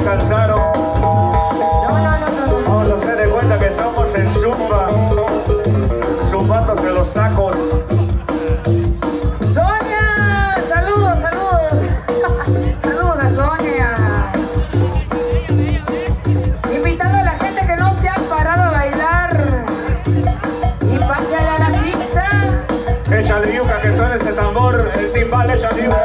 descansaron. No, no se den cuenta que somos en Zumba, zumbándose los tacos. ¡Sonia! ¡Saludos, saludos! ¡Saludos a Sonia! Invitando a la gente que no se ha parado a bailar. Y pásale a la pizza. Echa el yuca que suena este tambor, el timbal echa el.